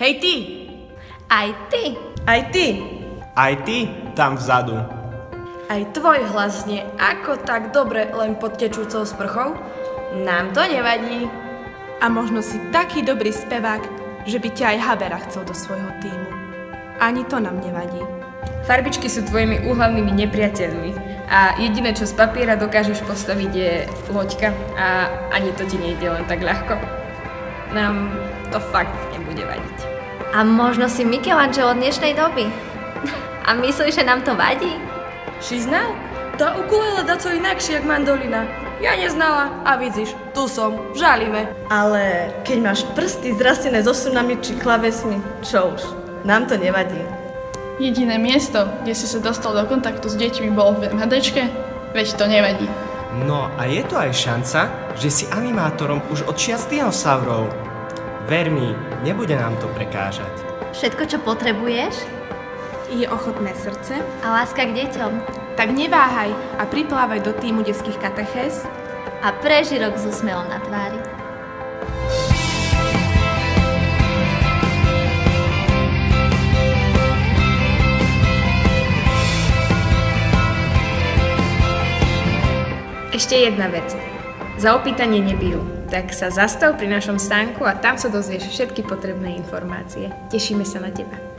Hej ty! Aj ty. Aj ty! Aj ty tam vzadu. Aj tvoj hlas znie ako tak dobre len pod tečúcou sprchou? Nám to nevadí. A možno si taký dobrý spevák, že by ťa aj Habera chcel do svojho týmu. Ani to nám nevadí. Farbičky sú tvojimi úhlavnými nepriateľmi a jediné, čo z papiera dokážeš postaviť je loďka a ani to ti nejde len tak ľahko. Nám to fakt nebude vadiť. A možno si Michelangelo dnešnej doby. A myslíš, že nám to vadí? Si znal? Tá ukulele dá co inakšie, jak mandolina. Ja neznala a vidíš, tu som, žalíme. Ale keď máš prsty zrastené so sunami či klavesmi, čo už, nám to nevadí. Jediné miesto, kde si sa dostal do kontaktu s deťmi, bolo v MHDčke? Veď to nevadí. No a je to aj šanca, že si animátorom už od čias dinosaurov. Ver mi, nebude nám to prekážať. Všetko, čo potrebuješ? Je ochotné srdce? A láska k deťom. Tak neváhaj a priplávaj do týmu detských katechéz A preži rok s úsmevom na tvári. Ešte jedna vec. Za opýtanie nebijú, tak sa zastav pri našom stánku a tam sa dozvieš všetky potrebné informácie. Tešíme sa na teba.